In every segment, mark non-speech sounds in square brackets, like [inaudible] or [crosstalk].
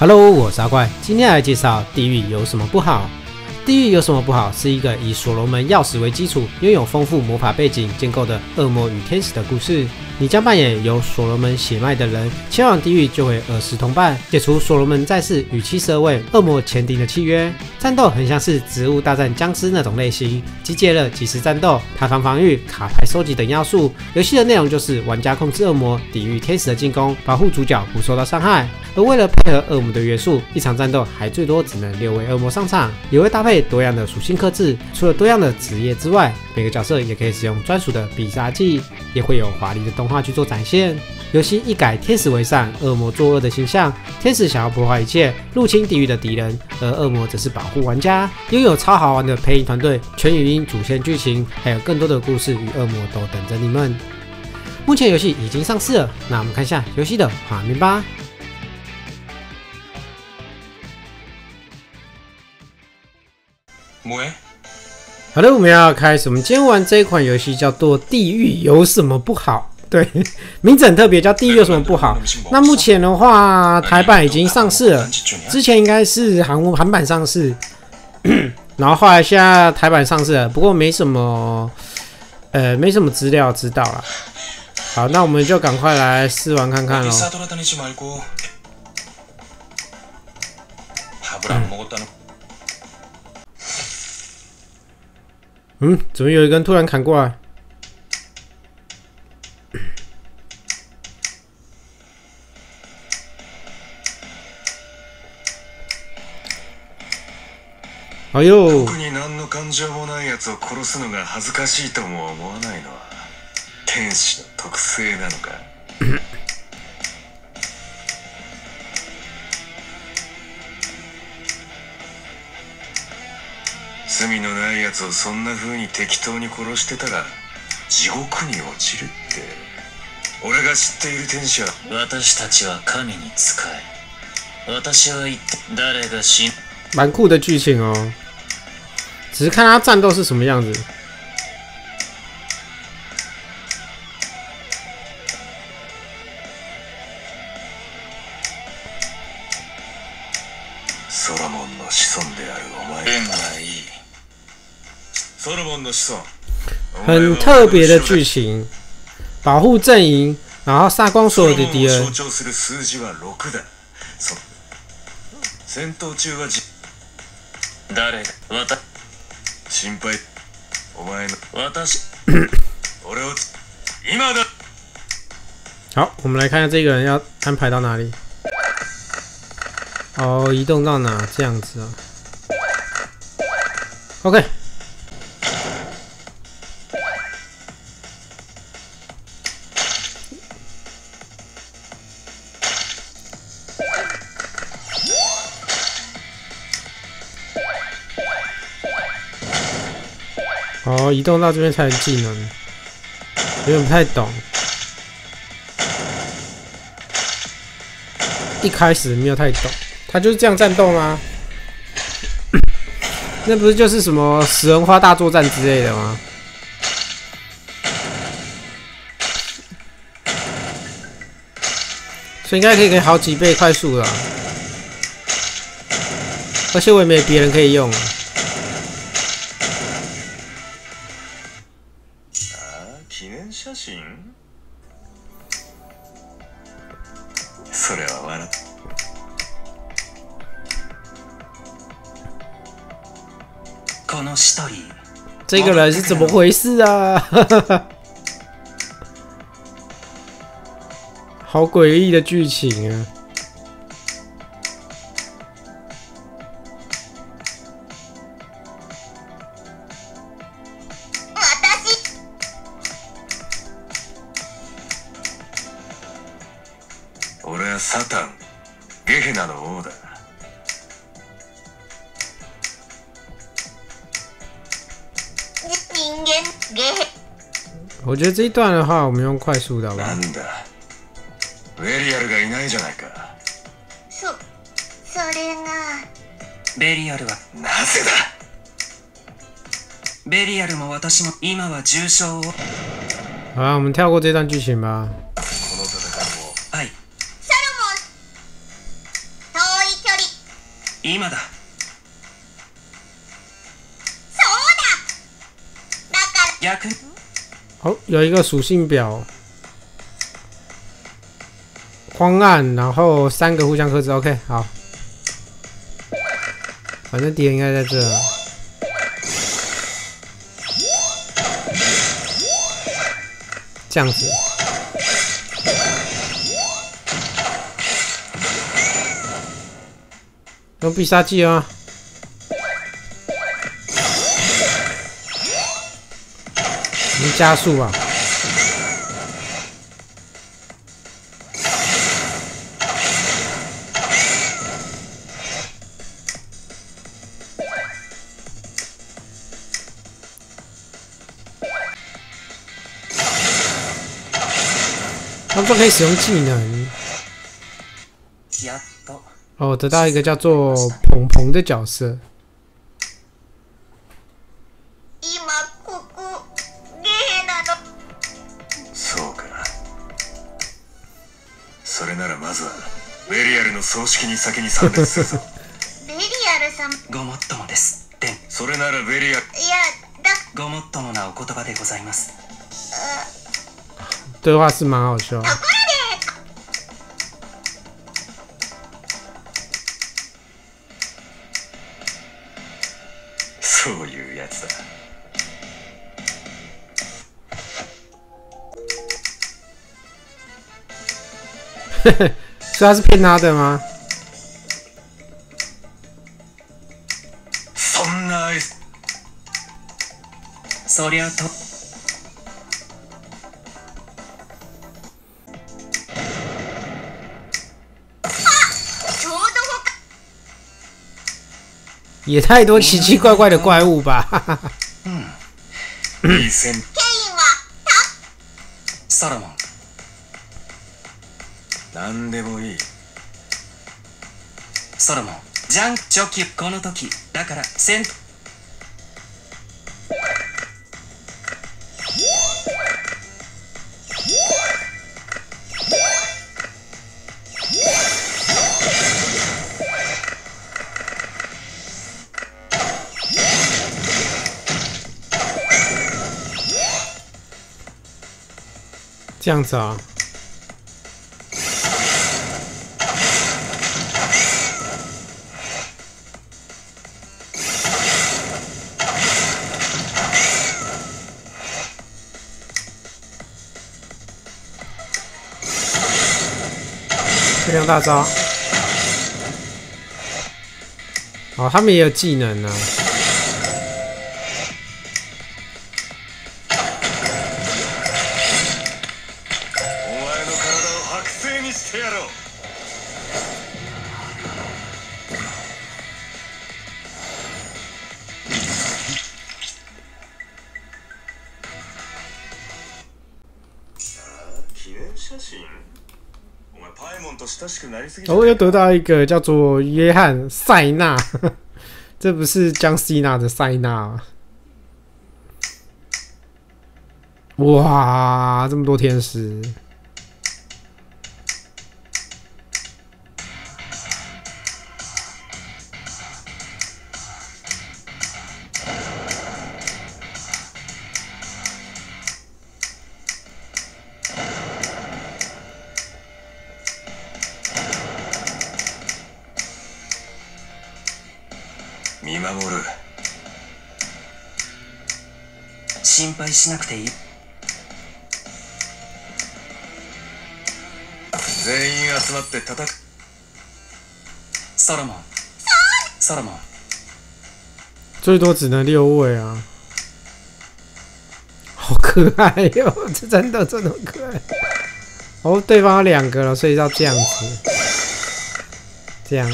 Hello，我是阿怪，今天来介绍地狱有什么不好。地狱有什么不好？是一个以所罗门钥匙为基础、拥有丰富魔法背景建构的恶魔与天使的故事。你将扮演有所罗门血脉的人，前往地狱就会耳时同伴，解除所罗门在世与七十二位恶魔签订的契约。战斗很像是《植物大战僵尸》那种类型，集结了即时战斗、塔防防御、卡牌收集等要素。游戏的内容就是玩家控制恶魔抵御天使的进攻，保护主角不受到伤害。而为了配合恶魔的约束，一场战斗还最多只能六位恶魔上场，也会搭配。多样的属性克制，除了多样的职业之外，每个角色也可以使用专属的必杀技，也会有华丽的动画去做展现。游戏一改天使为善、恶魔作恶的形象，天使想要破坏一切、入侵地狱的敌人，而恶魔则是保护玩家。拥有超好玩的配音团队、全语音、主线剧情，还有更多的故事与恶魔都等着你们。目前游戏已经上市了，那我们看一下游戏的画面吧。好的，我们要开始。我们今天玩这一款游戏叫《做《地狱》，有什么不好？对，[laughs] 名字很特别叫《地狱》，有什么不好？那目前的话，台版已经上市了，之前应该是韩韩版上市，[clears throat] 然后后来现在台版上市了，不过没什么，呃，没什么资料知道了。好，那我们就赶快来试玩看看喽。怎么有一个人突然砍过来？哎呦！特に何の感情もない奴を殺すのが恥ずかしいとも思わないのは天使の特性なのか。 罪のない奴をそんな風に適当に殺してたら地獄に落ちるって俺が知っている天使は私たちは神に仕え私は一体誰が死ぬ蛮酷的剧情哦只是看他战斗是什么样子很特别的剧情，保护阵营，然后杀光所有的敌人。象徴する数字は6だ。そ戦闘中はじ誰が私心配お前の私俺を今だ好，我们来看下这个人要安排到哪里。哦，移动到哪？这样子啊。OK。 哦，移动到这边才技能，有点不太懂。一开始没有太懂，他就是这样战斗吗？[coughs] 那不是就是什么食人花大作战之类的吗？所以应该可以给好几倍快速了，而且我也没别人可以用。真それは笑この一人这个人是怎么回事啊？[laughs] 好诡异的剧情啊！ サタンゲヘナの王だ人間ゲヘ我觉得这一段的话，我们用快速的吧。なんだ、ベリアルがいないじゃないか。そ、それが。ベリアルはなぜだ。ベリアルも私も今は重傷を。好了，我们跳过这段剧情吧。 好的，好有一个属性表方案，然后三个互相克制。OK，好，反正敌人应该在这，样子。用必杀技啊！你加速吧！他不可以使用技能。っと哦，得到一个叫做鹏鹏的角色。今ここゲーなのそうかそれならまずはベリアルの葬式に先に参列するぞベリアル様いごもっともですでんそれならベリアルやだごもっともなお言葉でございます对话是蛮好笑 [laughs] 所以他是骗他的吗？そんな愛そりゃとでちょうど他也太多奇奇怪怪的怪物吧！いい戦ケインはソロモン [laughs] 何でもいいソロモンジャンチョキこの時だから戦闘这样子啊。最强大招！哦，他们也有技能呢。パイモンと親しくなりすぎじゃ哦，又得到一个叫做约翰塞纳，[laughs] 这不是江西娜的塞纳吗？哇，这么多天使！ 守る心配しなくていい全員集まって叩くサンサン最多只能六位啊好可爱哟、喔、这真的真的可爱哦对方有两个了所以要这样子这样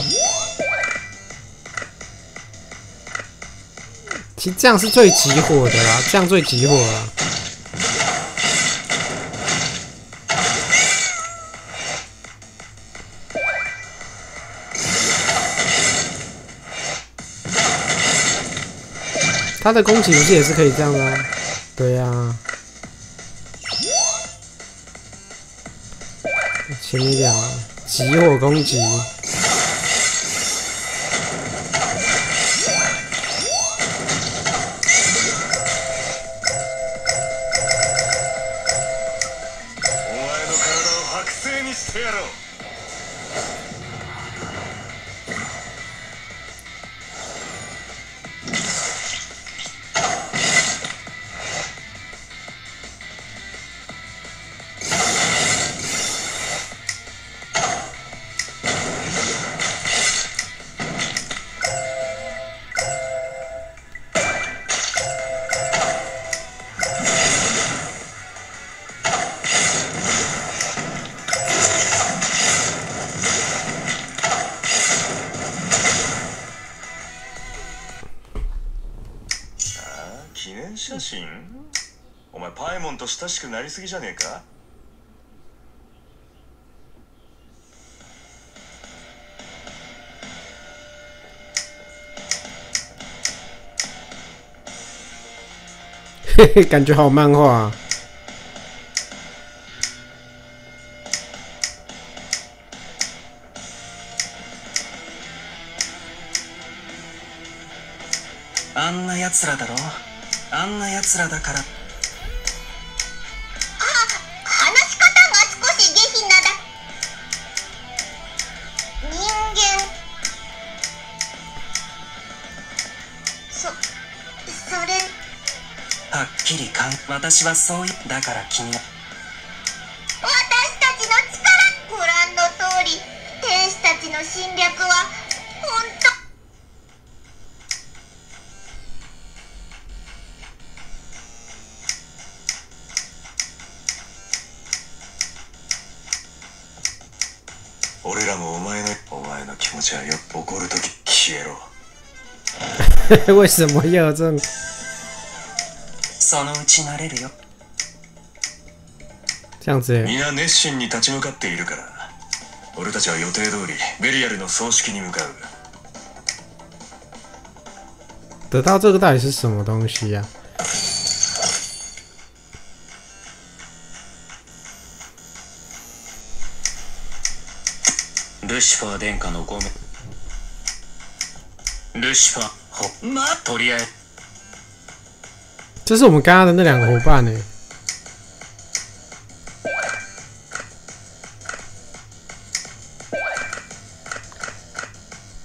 其实这样是最急火的啦，这样最急火了。他的攻击不是也是可以这样的吗？对呀，轻一点啊，急火攻击。優しくなりすぎじゃねえか嘿嘿，[laughs] 感觉好漫画啊！あんなつらだろあんなつらだからってあ私はそういうだから君は私たちの力ご覧の通り天使たちの侵略は本当俺らもお前のお前の気持ちはよ怒るとき消えろ。为什么要这样？そのうち慣れるよ这样子皆熱心に立ち向かっているから俺たちは予定通りベリアルの葬式に向かう得到这个到底是什么东西呀、啊？ルシファー殿下のごめん。ルシファー、ほ、ま、あ、とりあえず。这是我们刚刚的那两个伙伴呢。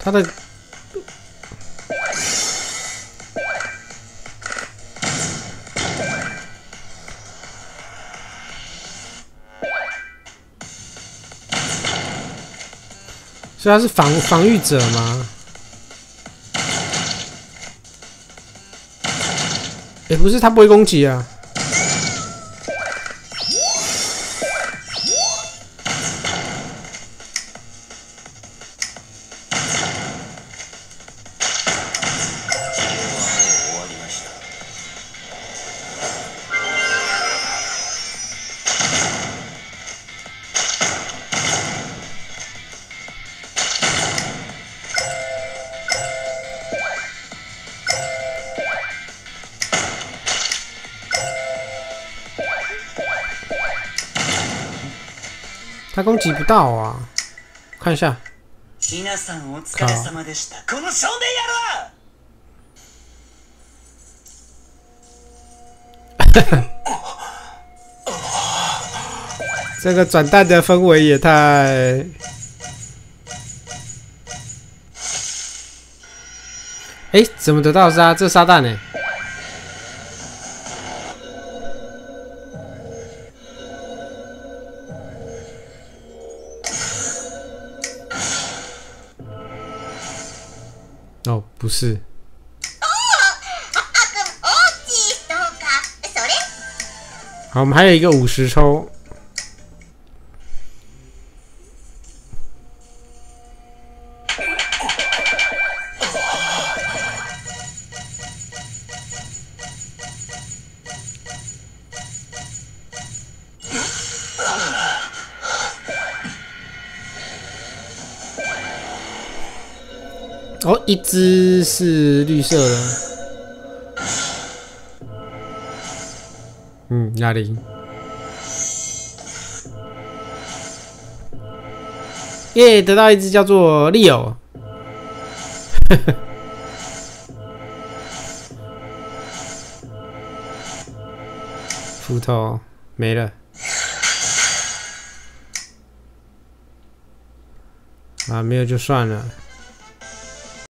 他的，所以他是防防御者吗？也不是，他不会攻击啊。他攻击不到啊！看一下，[laughs] 皆さんお疲れ様でしたこの少年野郎这个转蛋的氛围也太……哎，怎么得到沙？这沙蛋呢？哦， 好，我们还有一个五十抽。哦，一只是绿色的。嗯，哑铃。耶，得到一只叫做利奥。[laughs] 斧头没了。啊，没有就算了。